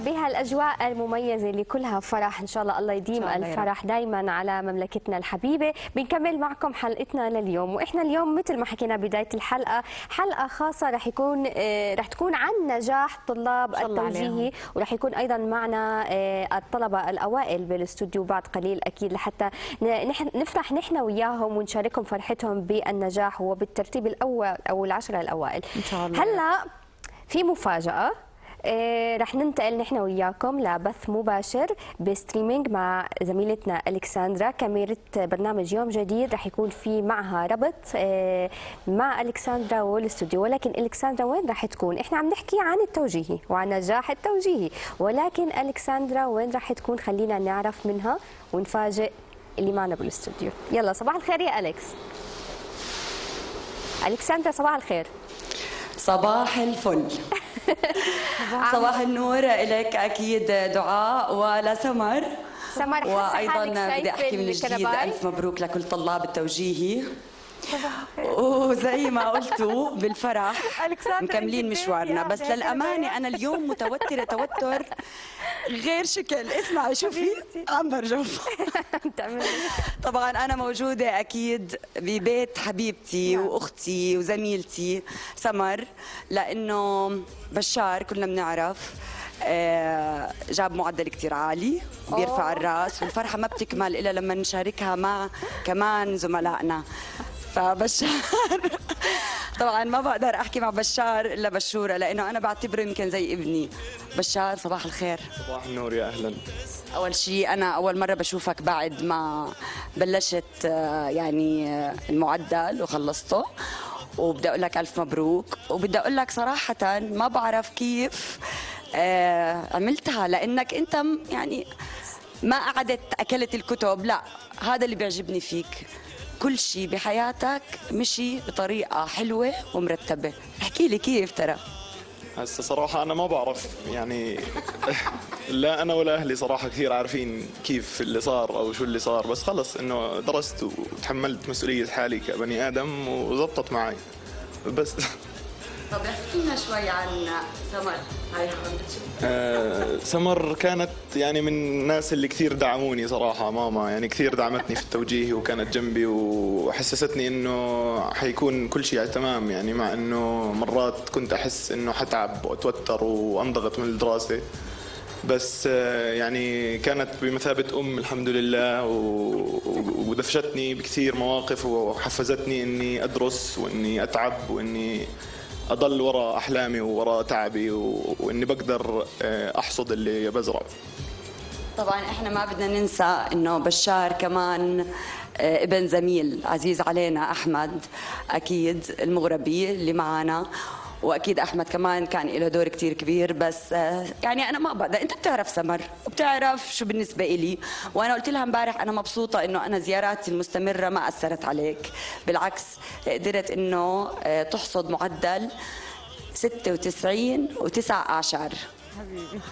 وبهالاجواء المميزة اللي كلها فرح إن شاء الله الله يديم الله. الفرح دائما على مملكتنا الحبيبة بنكمل معكم حلقتنا لليوم وإحنا اليوم مثل ما حكينا بداية الحلقة حلقة خاصة رح يكون آه، رح تكون عن نجاح طلاب التوجيهي. ورح يكون أيضا معنا آه، الطلبة الأوائل بالاستوديو بعد قليل أكيد لحتى نفرح نحن وياهم ونشاركهم فرحتهم بالنجاح وبالترتيب الأول أو العشرة الأوائل إن شاء الله. هلأ في مفاجأة رح ننتقل نحن وياكم لبث مباشر ب streaming مع زميلتنا ألكساندرا. كاميرا برنامج يوم جديد رح يكون في معها ربط إيه مع ألكساندرا والاستوديو. ولكن ألكساندرا وين رح تكون؟ إحنا عم نحكي عن التوجيهي وعن نجاح التوجيهي. ولكن ألكساندرا وين رح تكون؟ خلينا نعرف منها ونفاجئ اللي معنا بالاستوديو. يلا صباح الخير يا اليكس ألكساندرا صباح الخير. صباح الفل. صباح النور لك أكيد دعاء ولسمر سمر. وأيضا بدي أحكي من جديد؟ ألف مبروك لكل طلاب التوجيهي. وزي ما قلتوا بالفرح مكملين مشوارنا. بس للأمانة أنا اليوم متوترة توتر. غير شكل. اسمعي شوفي برجف بتعملي طبعا أنا موجودة أكيد ببيت حبيبتي وأختي وزميلتي سمر لأنه بشار كلنا بنعرف آه، جاب معدل كتير عالي بيرفع الرأس والفرحة ما بتكمل إلا لما نشاركها مع كمان زملائنا. فبشار. طبعا ما بقدر أحكي مع بشار إلا بشوره لأنه أنا بعتبره يمكن زي ابني. بشار صباح الخير. صباح النور يا أهلا. أول شيء أنا أول مرة بشوفك بعد ما بلشت آه، يعني آه، المعدل وخلصته. وبدي أقول لك ألف مبروك. وبدي أقول لك صراحة ما بعرف كيف آه، عملتها. لأنك أنت م- يعني ما قعدت أكلت الكتب لا هذا اللي بيعجبني فيك. كل شيء بحياتك مشي بطريقة حلوة ومرتبة. احكي لي كيف ترى؟ هسه صراحة أنا ما بعرف يعني لا أنا ولا أهلي صراحة كثير عارفين كيف اللي صار أو شو اللي صار بس خلص إنه درست وتحملت مسؤولية حالي كبني آدم وزبطت معي. بس طب احكي لنا شوي عن سمر. هاي آه، سمر كانت يعني من الناس اللي كثير دعموني صراحة ماما. يعني كثير دعمتني في التوجيه وكانت جنبي وحسستني إنه حيكون كل شيء تمام يعني مع إنه مرات كنت أحس إنه حتعب وأتوتر وأنضغط من الدراسة. بس آه، يعني كانت بمثابة أم الحمد لله ودفشتني بكثير مواقف وحفزتني إني أدرس وإني أتعب وإني أضل وراء أحلامي وراء تعبي و- وإني بقدر آه، أحصد اللي بزرعه. طبعا إحنا ما بدنا ننسى إنه بشار كمان آه، ابن زميل عزيز علينا أحمد أكيد المغربي اللي معنا وأكيد أحمد كمان كان له دور كتير كبير بس آه، يعني أنا ما بقدر. أنت بتعرف سمر؟ وبتعرف شو بالنسبة إلي؟ وأنا قلت لها امبارح أنا مبسوطة إنه أنا زياراتي المستمرة ما أثرت عليك. بالعكس قدرت إنه آه، تحصد معدل 96 و9 اعشار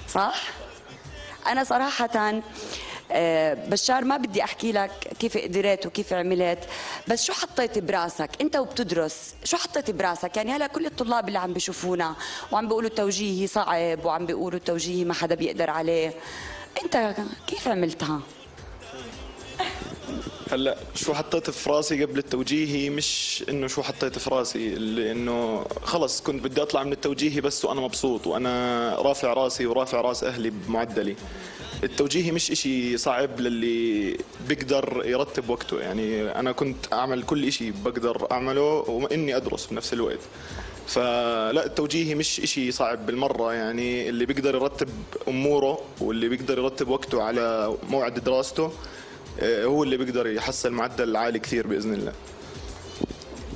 صح؟ أنا صراحة بشار ما بدي أحكي لك كيف قدرت وكيف عملت بس شو حطيت براسك؟ أنت وبتدرس شو حطيت براسك؟ يعني هلا كل الطلاب اللي عم بيشوفونا وعم بيقولوا التوجيهي صعب وعم بيقولوا التوجيهي ما حدا بيقدر عليه. أنت كيف عملتها؟ هلا شو حطيت في راسي قبل التوجيهي مش إنه شو حطيت في راسي اللي إنه خلص كنت بدي أطلع من التوجيهي بس وأنا مبسوط وأنا رافع راسي ورافع راس أهلي بمعدلي. التوجيهي مش إشي صعب للي بيقدر يرتب وقته. يعني أنا كنت أعمل كل إشي بقدر أعمله وإني أدرس بنفس الوقت. فلا التوجيهي مش إشي صعب بالمرة. يعني اللي بيقدر يرتب أموره واللي بيقدر يرتب وقته على موعد دراسته آه، هو اللي بيقدر يحصل معدل عالي كثير بإذن الله.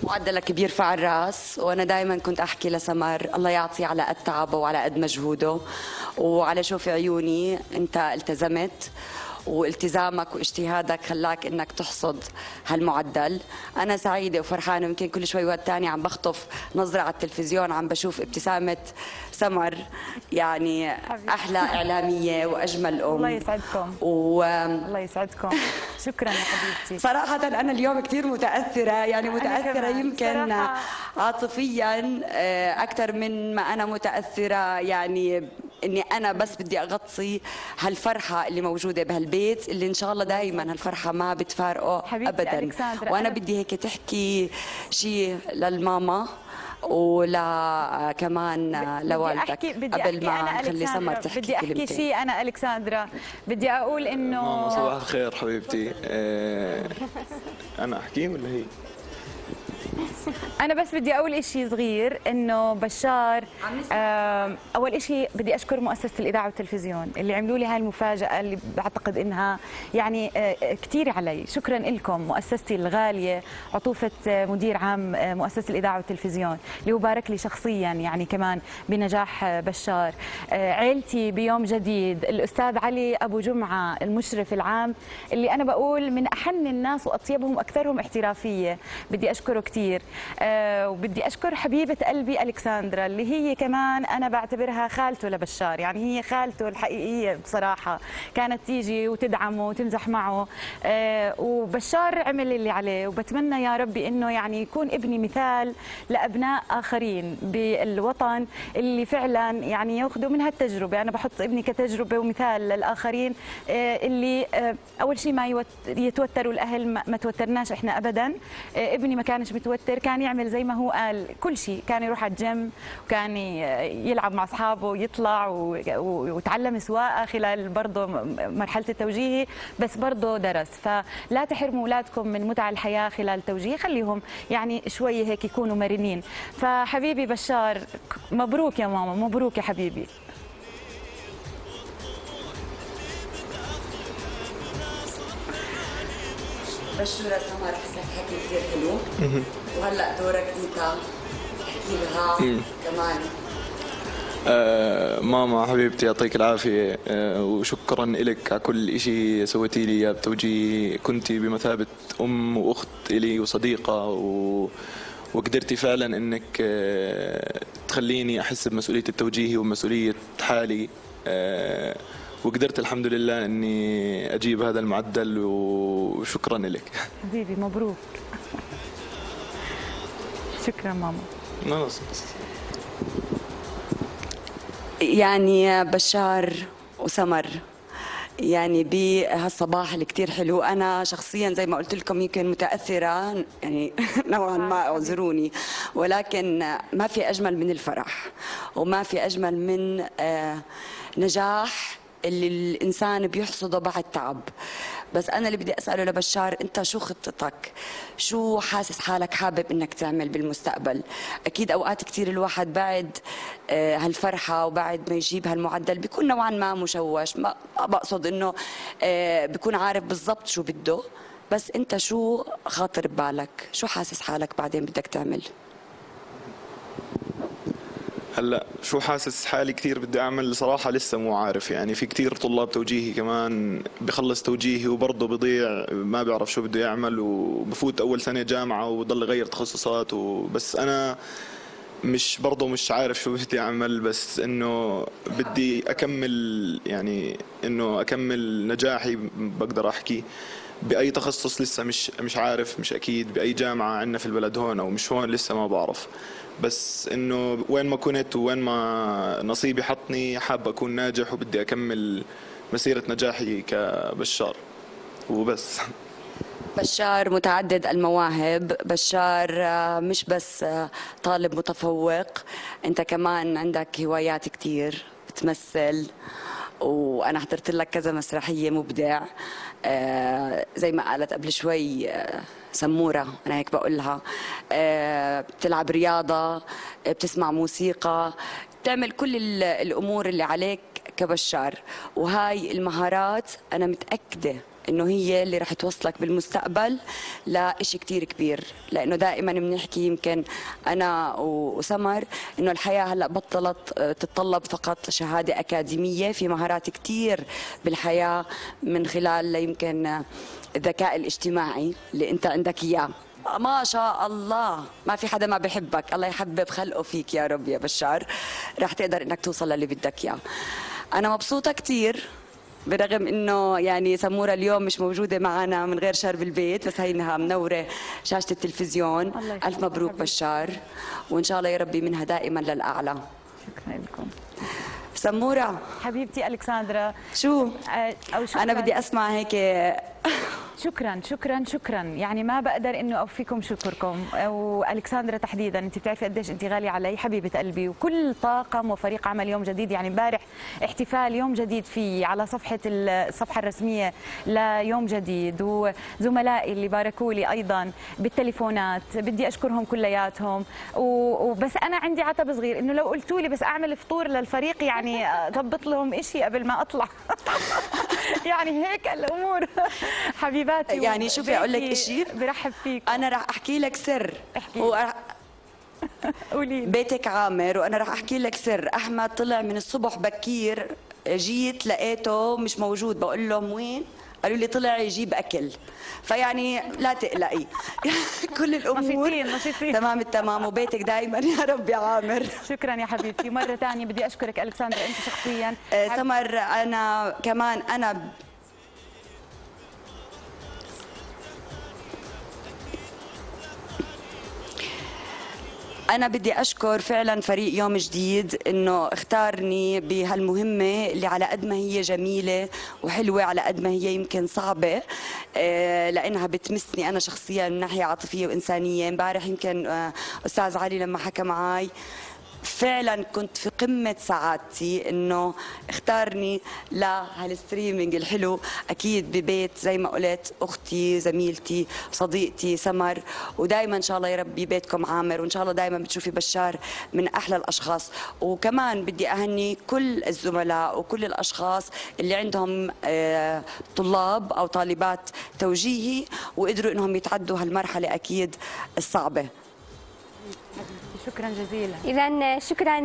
معدلك بيرفع الراس وأنا دائما كنت أحكي لسمر الله يعطيه على قد تعبه وعلى قد مجهوده. وعلى شوف عيوني أنت التزمت. والتزامك واجتهادك خلاك إنك تحصد هالمعدل. أنا سعيدة وفرحانة يمكن كل شوي وقت تاني عم بخطف نظرة على التلفزيون عم بشوف ابتسامة سمر يعني أحلى إعلامية وأجمل أم. الله يسعدكم. و الله يسعدكم. شكرا يا حبيبتي. صراحة أنا اليوم كثير متأثرة يعني كمان. يمكن صراحة. عاطفيا آه، أكثر من ما أنا متأثرة يعني إني أنا بس بدي أغطي هالفرحة اللي موجودة بهالبيت اللي إن شاء الله دائما هالفرحة ما بتفارقه حبيبتي ابدا. وأنا بدي هيك تحكي شيء للماما ولا كمان لوالدك قبل ما نخلي سمر تحكي بدي أحكي كلمتين. شيء أنا الكسندرا بدي أقول ماما انه صباح الخير حبيبتي. آه، أنا احكي ولا هي؟ أنا بس بدي أقول إشي صغير إنه بشار أول إشي بدي أشكر مؤسسة الإذاعة والتلفزيون اللي عملوا لي هاي المفاجاه اللي بعتقد إنها يعني آه، كثير علي. شكرا لكم مؤسستي الغالية عطوفة آه، مدير عام آه، مؤسسة الإذاعة والتلفزيون اللي هو بارك لي شخصيا يعني كمان بنجاح آه، بشار. آه، عيلتي بيوم جديد الأستاذ علي أبو جمعة المشرف العام اللي أنا بقول من أحن الناس وأطيبهم وأكثرهم احترافية. بدي أشكره كثير آه، وبدي أشكر حبيبة قلبي الكساندرا اللي هي كمان أنا بعتبرها خالته لبشار. يعني هي خالته الحقيقية بصراحة. كانت تيجي وتدعمه وتمزح معه. آه، وبشار عمل اللي عليه. وبتمنى يا ربي إنه يعني يكون ابني مثال لأبناء آخرين بالوطن اللي فعلا يعني يأخذوا من هالتجربة. أنا بحط ابني كتجربة ومثال للآخرين آه، اللي آه، أول شيء ما يتوتروا الأهل ما ما توترناش إحنا ابدا. آه، ابني ما كانش متوتر. كان يعمل زي ما هو قال. كل شيء. كان يروح على الجيم وكان يلعب مع أصحابه ويطلع وتعلم سواقة خلال برضه مرحلة التوجيهي بس برضه درس. فلا تحرموا أولادكم من متع الحياة خلال التوجيه خليهم يعني شوي هيك يكونوا مرنين. فحبيبي بشار مبروك يا ماما. مبروك يا حبيبي. بشورة سمر حسك حكي كثير حلو. وهلأ دورك انت تحكي لها كمان. آه، ماما حبيبتي يعطيك العافية. آه، وشكرا لك على كل إشي سويتي لي. إياه بتوجيهي كنتي بمثابة أم وأخت إلي وصديقة و... وقدرتي فعلا إنك آه، تخليني أحس بمسؤولية التوجيهي ومسؤولية حالي. آه، وقدرت الحمد لله إني أجيب هذا المعدل وشكرا لك. حبيبي مبروك. شكرا ماما. خلاص يعني بشار وسمر يعني بهالصباح اللي كتير حلو. أنا شخصيا زي ما قلت لكم يمكن متأثرة يعني نوعا ما أعذروني ولكن ما في أجمل من الفرح وما في أجمل من آه، نجاح اللي الإنسان بيحصده بعد تعب. بس أنا اللي بدي أسأله لبشار أنت شو خطتك؟ شو حاسس حالك حابب إنك تعمل بالمستقبل؟ أكيد أوقات كثير الواحد بعد آه، هالفرحة وبعد ما يجيب هالمعدل بيكون نوعا ما مشوش. ما بقصد إنه آه، بيكون عارف بالضبط شو بده. بس أنت شو خاطر ببالك؟ شو حاسس حالك بعدين بدك تعمل؟ هلا شو حاسس حالي كثير بدي أعمل؟ صراحة لسه مو عارف. يعني في كثير طلاب توجيهي كمان بخلص توجيهي وبرضه بضيع ما بيعرف شو بده يعمل وبفوت أول سنة جامعة وبضل يغير تخصصات وبس أنا مش برضه مش عارف شو بدي أعمل بس إنه بدي أكمل يعني إنه أكمل نجاحي بقدر أحكي. بأي تخصص لسه مش مش عارف مش أكيد. بأي جامعة عندنا في البلد هون أو مش هون لسه ما بعرف. بس إنه وين ما كنت وين ما نصيبي حطني حاب أكون ناجح وبدي أكمل مسيرة نجاحي كبشار وبس. بشار متعدد المواهب. بشار آه، مش بس آه، طالب متفوق. انت كمان عندك هوايات كتير بتمثل وأنا حضرت لك كذا مسرحية مبدع. آه، زي ما قالت قبل شوي سمورة أنا هيك بقولها. بتلعب رياضة بتسمع موسيقى بتعمل كل ال- الأمور اللي عليك كبشار. وهاي المهارات أنا متأكدة إنه هي اللي رح توصلك بالمستقبل لإشي كتير كبير. لأنه دائما بنحكي يمكن أنا وسمر إنه الحياة هلأ بطلت آه، تتطلب فقط شهادة أكاديمية. في مهارات كتير بالحياة من خلال يمكن آه، الذكاء الاجتماعي اللي أنت عندك إياه. ما شاء الله. ما في حدا ما بحبك. الله يحبب خلقه فيك يا رب يا بشار. رح تقدر إنك توصل للي بدك إياه. أنا مبسوطة كتير برغم إنه يعني سمورة اليوم مش موجودة معنا من غير شرب البيت بس هينها منورة شاشة التلفزيون. ألف مبروك حبيبتي. بشار. وإن شاء الله يا ربي منها دائما للأعلى. شكرا لكم. سمورة. حبيبتي ألكساندرا. شو؟ آه، أو شكرا أنا بدي أسمع هيك. شكرا شكرا شكرا. يعني ما بقدر إنه أوفيكم شكركم. والكساندرا تحديدا انت بتعرفي قديش انت غاليه علي حبيبة قلبي. وكل طاقم وفريق عمل يوم جديد يعني امبارح احتفال يوم جديد في على صفحة الصفحة الرسمية ليوم جديد. وزملائي اللي باركوا لي أيضا بالتليفونات بدي أشكرهم كلياتهم. وبس أنا عندي عتب صغير إنه لو قلتوا لي بس أعمل فطور للفريق يعني ضبط لهم شيء قبل ما أطلع. يعني هيك الأمور. حبيباتي يعني شوفي أقول لك إشي؟ برحب فيك. أنا رح أحكي لك سر. احكي. هو قولي لي. بيتك عامر وأنا رح أحكي لك سر. أحمد طلع من الصبح بكير جيت لقيته مش موجود. بقول لهم وين؟ قالوا لي طلع يجيب أكل. فيعني لا تقلقي. كل الأمور. تمام التمام. وبيتك دائما يا رب يا عامر. شكرا يا حبيبتي. مرة ثانية بدي أشكرك ألكسندرا أنت شخصيا. آه، سمر أنا كمان أنا أنا بدي أشكر فعلا فريق يوم جديد إنه اختارني بهالمهمة اللي على قد ما هي جميلة وحلوة على قد ما هي يمكن صعبة آه، لأنها بتمسني أنا شخصيا من ناحية عاطفية وإنسانية. امبارح يمكن آه، أستاذ علي لما حكى معي فعلا كنت في قمة سعادتي إنه اختارني لهالستريمينج الحلو. أكيد ببيت زي ما قلت أختي زميلتي صديقتي سمر. ودائما إن شاء الله يا رب ببيتكم عامر وإن شاء الله دائما بتشوفي بشار من أحلى الأشخاص. وكمان بدي أهني كل الزملاء وكل الأشخاص اللي عندهم آه، طلاب أو طالبات توجيهي وقدروا إنهم يتعدوا هالمرحلة أكيد الصعبة. شكرا جزيلا. إذا شكرا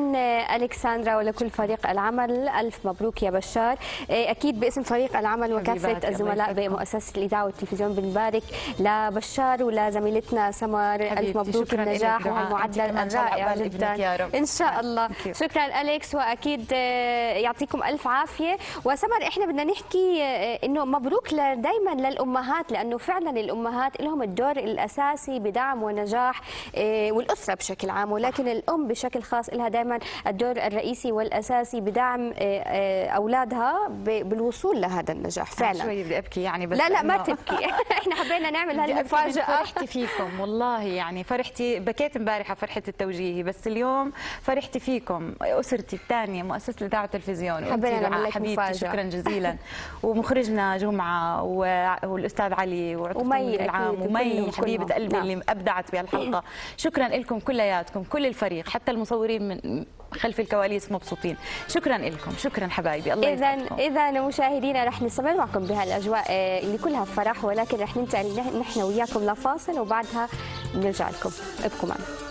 ألكساندرا ولكل فريق العمل. ألف مبروك يا بشار. أكيد باسم فريق العمل الله الزملاء يسعدكم. بمؤسسة الإذاعة والتلفزيون بنبارك لبشار ولزميلتنا سمر ألف حبيبتي، مبروك. النجاح الله الرائع جدا. ابنك يا رب. إن شاء الله. شكرا أليكس. وأكيد آه، يعطيكم ألف عافية. وسمر إحنا بدنا نحكي آه، إنه مبروك دائما للأمهات لأنه فعلا الأمهات لهم الدور الأساسي بدعم ونجاح آه، والأسرة بشكل عام. ولكن الأم بشكل خاص لها دائما الدور الرئيسي والأساسي بدعم آه، آه، أولادها بالوصول لهذا النجاح فعلا. شوي بدي أبكي يعني بس لا لا ما تبكي. إحنا حبينا نعمل أبكي هالمفاجأة. فرحتي فيكم والله يعني فرحتي بكيت امبارح فرحة التوجيهي بس اليوم فرحتي فيكم. أسرتي الثانية مؤسسة الإذاعة والتلفزيون. حبينا نعمل لك حبيبتي مفاجأة. شكرا جزيلا. ومخرجنا جمعة و- والأستاذ علي المدير العام ومي كلهم. قلبي نعم. اللي أبدعت بهالحلقة. شكرا لكم كلياتكم. كل الفريق حتى المصورين من خلف الكواليس مبسوطين. شكرا لكم شكرا حبايبي الله اذا اذا مشاهدينا رح نستمر معكم بهالأجواء آه، اللي كلها فرح ولكن رح ننتقل نحن وياكم لفاصل وبعدها بنرجع لكم. ابقوا معنا.